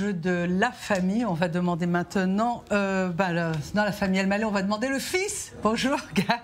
jeu de la famille. On va demander maintenant, euh, bah, le- dans la famille Elmaleh, on va demander le fils. Bonjour, Gad.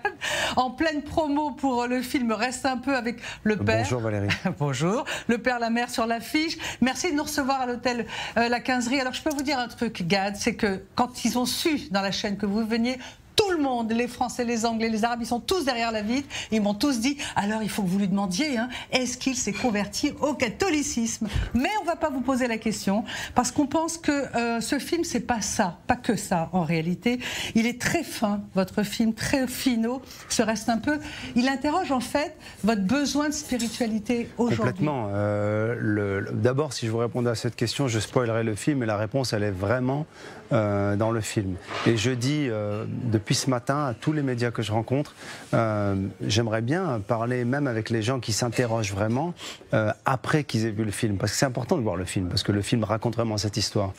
En pleine promo pour le film Reste un peu avec le père. Bonjour Valérie. Bonjour. Le père, la mère sur l'affiche. Merci de nous recevoir à l'hôtel euh, La Quinzerie. Alors, je peux vous dire un truc, Gad, c'est que quand ils ont su dans la chaîne que vous veniez, tout le monde, les Français, les Anglais, les Arabes, ils sont tous derrière la vitre. Ils m'ont tous dit alors il faut que vous lui demandiez, hein, est-ce qu'il s'est converti au catholicisme? Mais on va pas vous poser la question parce qu'on pense que euh, ce film c'est pas ça, pas que ça en réalité. Il est très fin, votre film, très finaux. Ce reste un peu. Il interroge en fait votre besoin de spiritualité aujourd'hui. Complètement. Euh, D'abord, si je vous répondais à cette question, je spoilerai le film, et la réponse, elle est vraiment euh, dans le film. Et je dis euh, depuis ce matin à tous les médias que je rencontre, euh, j'aimerais bien parler même avec les gens qui s'interrogent vraiment euh, après qu'ils aient vu le film, parce que c'est important de voir le film, parce que le film raconte vraiment cette histoire.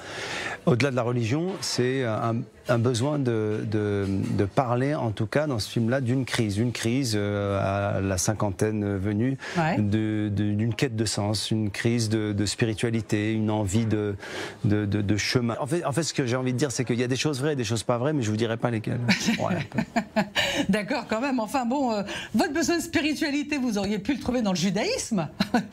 Au-delà de la religion, c'est un, un besoin de, de- de parler, en tout cas dans ce film-là, d'une crise, une crise euh, à la cinquantaine venue, Ouais. d'une quête de sens, une crise de, de spiritualité, une envie de, de, de- de chemin. En fait, en fait, ce que j'ai envie de dire, c'est qu'il y a des choses vraies et des choses pas vraies, mais je vous dirai pas lesquelles. Ouais. D'accord, quand même. Enfin bon, euh, votre besoin de spiritualité, vous auriez pu le trouver dans le judaïsme,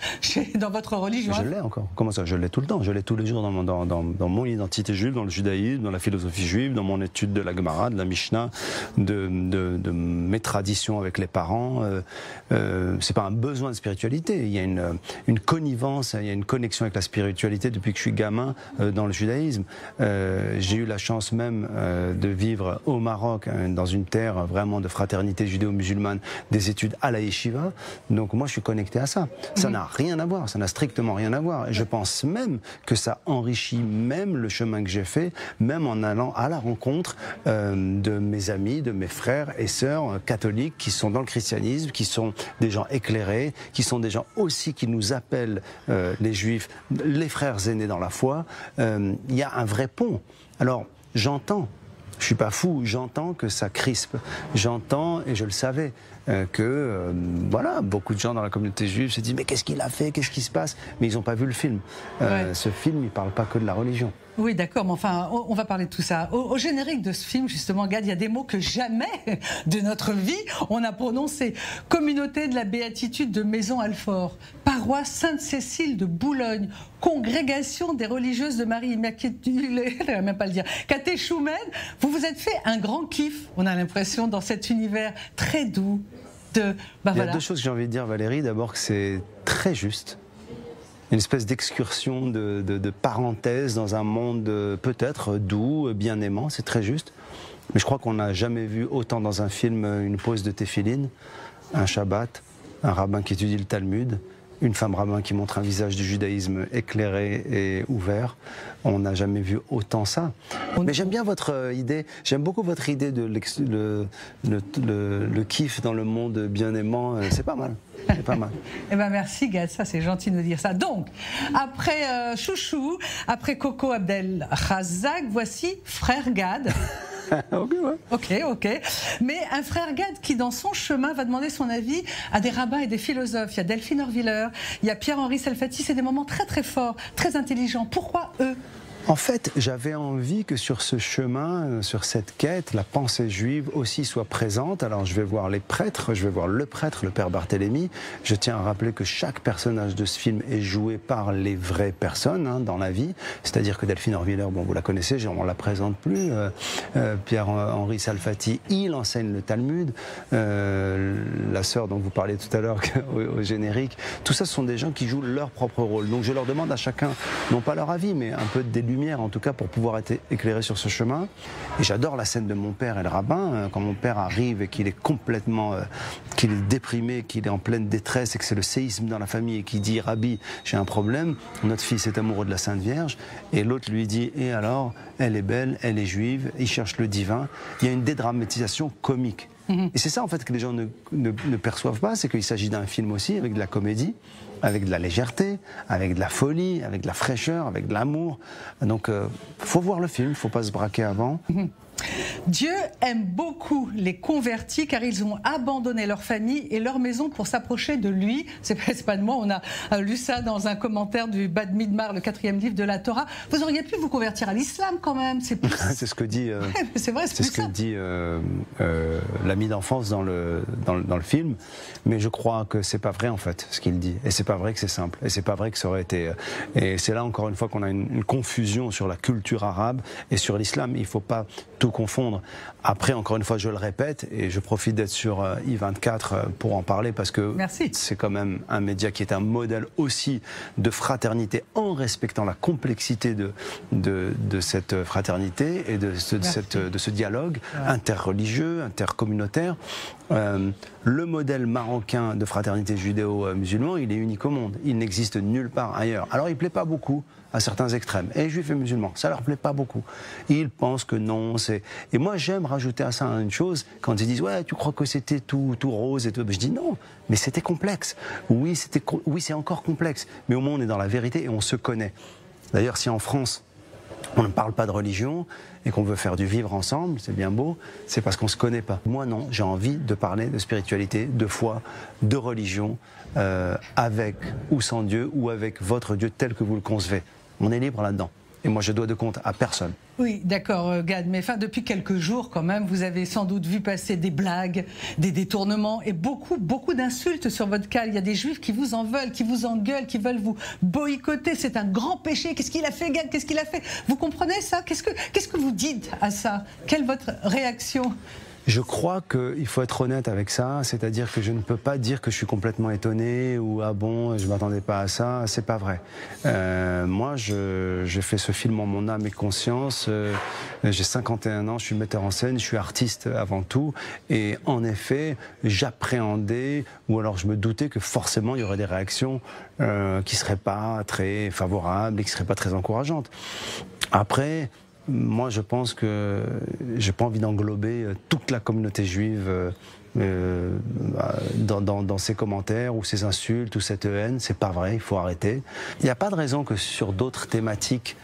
dans votre religion. Je l'ai encore. Comment ça Je l'ai tout le temps? Je l'ai tous les jours dans mon, dans, dans- dans mon identité juive, dans le judaïsme, dans la philosophie juive, dans mon étude de la Gemara, de la Mishnah, de, de- de mes traditions avec les parents. Euh, euh, c'est pas un besoin de spiritualité. Il y a une, euh, une connivence, il y a une connexion avec la spiritualité depuis que je suis gamin euh, dans le judaïsme. Euh, J'ai eu la chance même de vivre au Maroc, dans une terre vraiment de fraternité judéo-musulmane, des études à la yeshiva. Donc moi, je suis connecté à ça. Ça n'a rien à voir, ça n'a strictement rien à voir. Et je pense même que ça enrichit même le chemin que j'ai fait, même en allant à la rencontre euh, de mes amis, de mes frères et sœurs euh, catholiques qui sont dans le christianisme, qui sont des gens éclairés, qui sont des gens aussi qui nous appellent euh, les juifs, les frères aînés dans la foi. Il y a un vrai pont. Alors, j'entends je suis pas fou, j'entends que ça crispe. J'entends, et je le savais, euh, que euh, voilà, beaucoup de gens dans la communauté juive se disent mais qu'est-ce qu'il a fait, qu'est-ce qui se passe? Mais ils n'ont pas vu le film. Euh, Ouais. Ce film, il parle pas que de la religion. Oui, d'accord, mais enfin, on, va parler de tout ça. Au, au générique de ce film, justement, Gad, il y a des mots que jamais de notre vie on a prononcés. Communauté de la béatitude de Maison-Alfort, paroisse Sainte-Cécile de Boulogne, congrégation des religieuses de Marie Immaculée, je ne même pas le dire, catéchumène. Vous vous êtes fait un grand kiff, on a l'impression, dans cet univers très doux. De, bah Il y a voilà. deux choses que j'ai envie de dire, Valérie. D'abord que c'est très juste. Une espèce d'excursion de, de- de parenthèse dans un monde euh, peut-être doux, euh, bien aimant, c'est très juste. Mais je crois qu'on n'a jamais vu autant dans un film euh, une pause de téphiline, un Shabbat, un rabbin qui étudie le Talmud, une femme rabbin qui montre un visage du judaïsme éclairé et ouvert. On n'a jamais vu autant ça. Mais j'aime bien votre euh, idée, j'aime beaucoup votre idée de le, le, le- le kiff dans le monde bien aimant. euh, C'est pas mal. C'est pas mal. Eh ben merci Gad, ça c'est gentil de nous dire ça. Donc, après euh, Chouchou, après Coco Abdel Razak, voici Frère Gad. ok. Ok. Mais un frère Gad qui, dans son chemin, va demander son avis à des rabbins et des philosophes. Il y a Delphine Orviller, il y a Pierre-Henri Salfati. C'est des moments très très forts, très intelligents. Pourquoi eux? En fait, j'avais envie que sur ce chemin, euh, sur cette quête, la pensée juive aussi soit présente. Alors je vais voir les prêtres, je vais voir le prêtre, le père Barthélemy. Je tiens à rappeler que chaque personnage de ce film est joué par les vraies personnes hein, dans la vie. C'est-à-dire que Delphine Orviller, bon, vous la connaissez, on ne la présente plus. Euh, euh, Pierre-Henri Salfati, il enseigne le Talmud. La sœur dont vous parliez tout à l'heure au, générique. Tout ça, ce sont des gens qui jouent leur propre rôle. Donc je leur demande à chacun, non pas leur avis, mais un peu des lumières en tout cas pour pouvoir être éclairé sur ce chemin. Et j'adore la scène de mon père et le rabbin, euh, quand mon père arrive et qu'il est complètement, euh, qu'il est déprimé, qu'il est en pleine détresse et que c'est le séisme dans la famille et qu'il dit Rabbi, j'ai un problème, notre fils est amoureux de la Sainte Vierge. Et l'autre lui dit Et alors, elle est belle, elle est juive, il cherche le divin. Il y a une dédramatisation comique. Et c'est ça en fait que les gens ne, ne- ne perçoivent pas, c'est qu'il s'agit d'un film aussi avec de la comédie, avec de la légèreté, avec de la folie, avec de la fraîcheur, avec de l'amour. Donc, il faut voir le film, il faut pas se braquer avant. Dieu aime beaucoup les convertis car ils ont abandonné leur famille et leur maison pour s'approcher de lui. C'est pas, pas de moi, on a euh, lu ça dans un commentaire du Bad Midmar, le quatrième livre de la Torah. Vous auriez pu vous convertir à l'islam quand même. C'est ce que dit. Euh, c'est vrai, c'est ce que dit euh, l'ami d'enfance dans le, dans, le film. Mais je crois que c'est pas vrai en fait ce qu'il dit. Et c'est pas vrai que c'est simple. Et c'est pas vrai que ça aurait été. Et c'est là encore une fois qu'on a une, une, confusion sur la culture arabe et sur l'islam. Il faut pas tout confondre. Après, encore une fois, je le répète, et je profite d'être sur euh, I24 euh, pour en parler parce que c'est quand même un média qui est un modèle aussi de fraternité en respectant la complexité de, de, cette fraternité et de ce, cette, de ce dialogue interreligieux, intercommunautaire. Euh, le modèle marocain de fraternité judéo-musulman, il est unique au monde. Il n'existe nulle part ailleurs. Alors, il plaît pas beaucoup à certains extrêmes. Et juifs et musulmans, ça leur plaît pas beaucoup. Ils pensent que non, c'est. Et moi, j'aime rajouter à ça une chose quand ils disent ouais, tu crois que c'était tout, rose et tout. Je dis non, mais c'était complexe. Oui, c'était, oui, c'est encore complexe. Mais au moins, on est dans la vérité et on se connaît. D'ailleurs, si en France on ne parle pas de religion et qu'on veut faire du vivre ensemble, c'est bien beau, c'est parce qu'on ne se connaît pas. Moi non, j'ai envie de parler de spiritualité, de foi, de religion, euh, avec ou sans Dieu, ou avec votre Dieu tel que vous le concevez. On est libre là-dedans. Et moi, je dois de compte à personne. Oui, d'accord, euh, Gad. Mais depuis quelques jours, quand même, vous avez sans doute vu passer des blagues, des détournements et beaucoup, beaucoup d'insultes sur votre cas. Il y a des juifs qui vous en veulent, qui vous engueulent, qui veulent vous boycotter. C'est un grand péché. Qu'est-ce qu'il a fait, Gad? Qu'est-ce qu'il a fait? Vous comprenez ça? Qu'est-ce que, qu'est-ce que vous dites à ça? Quelle est votre réaction? Je crois qu'il faut être honnête avec ça, c'est-à-dire que je ne peux pas dire que je suis complètement étonné ou ah bon, je m'attendais pas à ça, c'est pas vrai. Euh, moi, j'ai fait ce film en mon âme et conscience. Euh, j'ai 51 ans, je suis metteur en scène, je suis artiste avant tout, et en effet, j'appréhendais ou alors je me doutais que forcément il y aurait des réactions euh, qui seraient pas très favorables et qui seraient pas très encourageantes. Après, moi, je pense que j'ai pas envie d'englober euh, toute la communauté juive euh, euh, dans, ces commentaires ou ces insultes ou cette haine. C'est pas vrai, il faut arrêter. Il n'y a pas de raison que sur d'autres thématiques,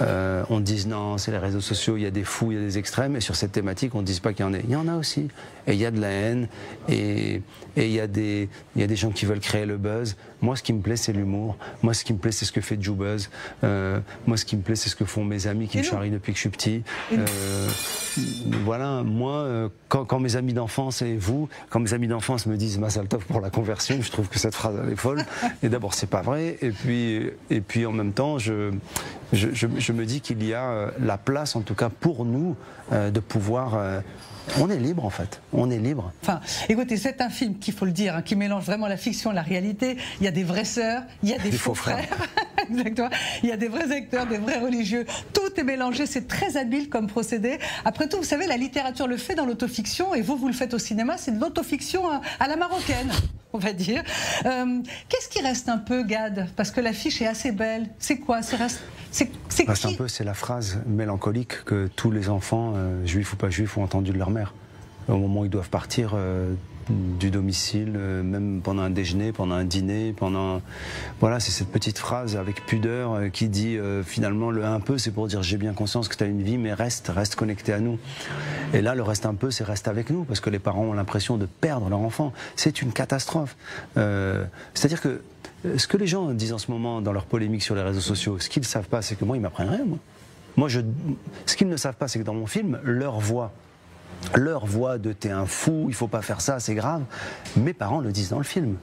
on dise non, c'est les réseaux sociaux, il y a des fous, il y a des extrêmes, et sur cette thématique, on ne dise pas qu'il y en a. Il y en a aussi. Et il y a de la haine, et, il y a des gens qui veulent créer le buzz. Moi, ce qui me plaît, c'est l'humour. Moi, ce qui me plaît, c'est ce que fait Joubuzz. Euh, moi, ce qui me plaît, c'est ce que font mes amis qui me charrient depuis que je suis petit. Euh, voilà, moi, euh, quand, quand, mes amis d'enfance et vous, quand mes amis d'enfance me disent Massaltov pour la conversion, je trouve que cette phrase, elle est folle. Et d'abord, c'est pas vrai. Et puis, et puis en même temps, je, je, je, me dis qu'il y a la place, en tout cas pour nous, euh, de pouvoir on est libre en fait, on est libre. Enfin, écoutez, c'est un film qu'il faut le dire, hein, qui mélange vraiment la fiction et la réalité. Il y a des vraies sœurs, il y a des, faux, frères, exactement. Il y a des vrais acteurs, des vrais religieux. Tout est mélangé, c'est très habile comme procédé. Après tout, vous savez, la littérature le fait dans l'autofiction, et vous, vous le faites au cinéma, c'est de l'autofiction à la marocaine on va dire. Euh, qu'est-ce qui reste un peu, Gad? Parce que l'affiche est assez belle. C'est quoi? C'est reste, reste un peu, c'est la phrase mélancolique que tous les enfants, euh, juifs ou pas juifs, ont entendu de leur mère. Au moment où ils doivent partir, euh, du domicile, euh, même pendant un déjeuner, pendant un dîner, pendant voilà, c'est cette petite phrase avec pudeur euh, qui dit euh, finalement le un peu, c'est pour dire j'ai bien conscience que tu as une vie, mais reste, reste connecté à nous. Et là, le reste un peu, c'est reste avec nous, parce que les parents ont l'impression de perdre leur enfant. C'est une catastrophe. C'est-à-dire que ce que les gens disent en ce moment dans leur polémique sur les réseaux sociaux, ce qu'ils ne savent pas, c'est que moi, ils m'apprennent rien. Moi, je, ce qu'ils ne savent pas, c'est que dans mon film, leur voix leur voix de t'es un fou, il faut pas faire ça, c'est grave. Mes parents le disent dans le film.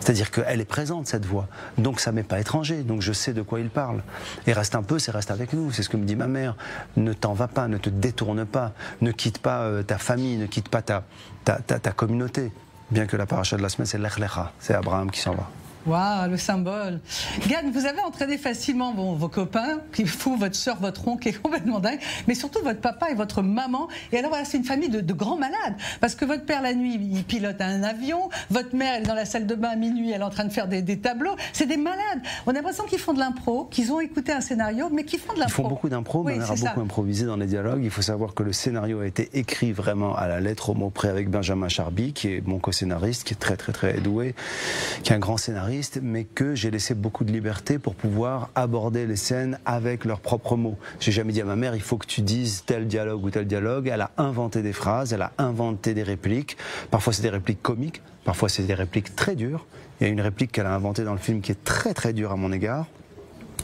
C'est-à-dire qu'elle est présente, cette voix. Donc ça m'est pas étranger. Donc je sais de quoi ils parlent. Et reste un peu, c'est reste avec nous. C'est ce que me dit ma mère. Ne t'en va pas, ne te détourne pas. Ne quitte pas euh, ta famille, ne quitte pas ta, ta, ta, communauté. Bien que la paracha de la semaine, c'est l'Echlecha. C'est Abraham qui s'en va. Waouh, le symbole. Gann, vous avez entraîné facilement vos copains, qui fou, votre soeur, votre oncle, qui est complètement dingue, mais surtout votre papa et votre maman. Et alors voilà, c'est une famille de, grands malades. Parce que votre père, la nuit, il pilote un avion. Votre mère, elle est dans la salle de bain à minuit, elle est en train de faire des, tableaux. C'est des malades. On a l'impression qu'ils font de l'impro, qu'ils ont écouté un scénario, mais qu'ils font de l'impro. Ils font beaucoup d'impro, mais on a beaucoup improvisé dans les dialogues. Il faut savoir que le scénario a été écrit vraiment à la lettre au mot près avec Benjamin Charby, qui est mon co-scénariste, qui est très très très doué, qui est un grand scénariste mais que j'ai laissé beaucoup de liberté pour pouvoir aborder les scènes avec leurs propres mots. J'ai jamais dit à ma mère, il faut que tu dises tel dialogue ou tel dialogue. Elle a inventé des phrases, elle a inventé des répliques. Parfois c'est des répliques comiques, parfois c'est des répliques très dures. Il y a une réplique qu'elle a inventée dans le film qui est très très dure à mon égard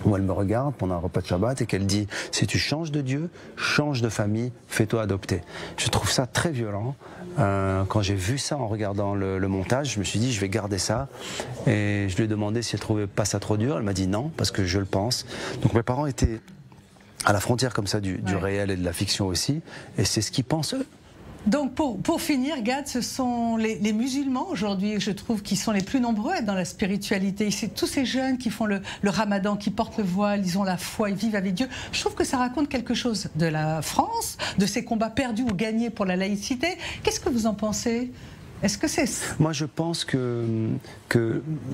où elle me regarde pendant un repas de Shabbat et qu'elle dit si tu changes de Dieu, change de famille, fais-toi adopter. Je trouve ça très violent. Euh, quand j'ai vu ça en regardant le, montage, je me suis dit je vais garder ça. Et je lui ai demandé si elle trouvait pas ça trop dur. Elle m'a dit non parce que je le pense. Donc mes parents étaient à la frontière comme ça du, du réel et de la fiction aussi. Et c'est ce qu'ils pensent eux. Donc pour, pour finir, Gad, ce sont les, musulmans aujourd'hui, je trouve, qui sont les plus nombreux dans la spiritualité. C'est tous ces jeunes qui font le, le, ramadan, qui portent le voile, ils ont la foi, ils vivent avec Dieu. Je trouve que ça raconte quelque chose de la France, de ces combats perdus ou gagnés pour la laïcité. Qu'est-ce que vous en pensez? Est-ce que c'est Moi, je pense que,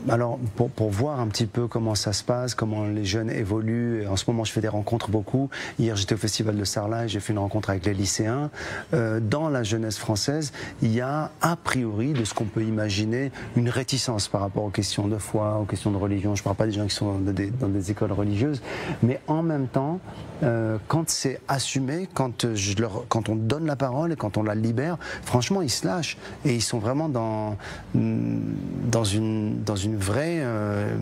alors, pour, voir un petit peu comment ça se passe, comment les jeunes évoluent, en ce moment, je fais des rencontres beaucoup. Hier, j'étais au Festival de Sarlat et j'ai fait une rencontre avec les lycéens. Euh, dans la jeunesse française, il y a, a priori, de ce qu'on peut imaginer, une réticence par rapport aux questions de foi, aux questions de religion. Je ne parle pas des gens qui sont dans des, écoles religieuses, mais en même temps, euh, quand c'est assumé, quand, leur, quand on donne la parole et quand on la libère, franchement, ils se lâchent et ils sont vraiment dans, dans, une, dans une vraie, euh,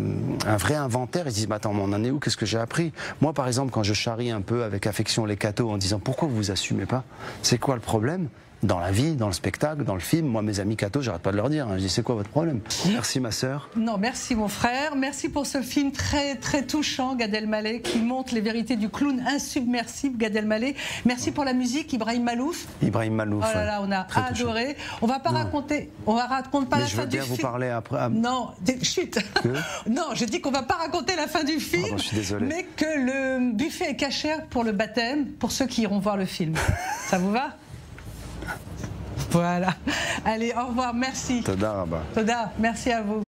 un vrai inventaire. Ils se disent, mais attends, on en est où? Qu'est-ce que j'ai appris? Moi, par exemple, quand je charrie un peu avec affection les cathos en disant, pourquoi vous assumez pas? C'est quoi le problème? Dans la vie, dans le spectacle, dans le film. Moi, mes amis cathos, j'arrête pas de leur dire. Hein. Je dis, c'est quoi votre problème? Merci, ma sœur. Non, merci, mon frère. Merci pour ce film très, très touchant, Gad Elmaleh, qui montre les vérités du clown insubmersible, Gad Elmaleh. Merci pour la musique, Ibrahim Malouf. Ibrahim Malouf. Oh là là, on a adoré. On va pas raconter, on va raconter pas Mais la je fin veux du bien vous film. parler après. Non, chut. non, je dis qu'on va pas raconter la fin du film, je suis désolé. mais que le buffet est caché pour le baptême, pour ceux qui iront voir le film. Ça vous va? Voilà. Allez, au revoir, merci. Toda. Toda, merci à vous.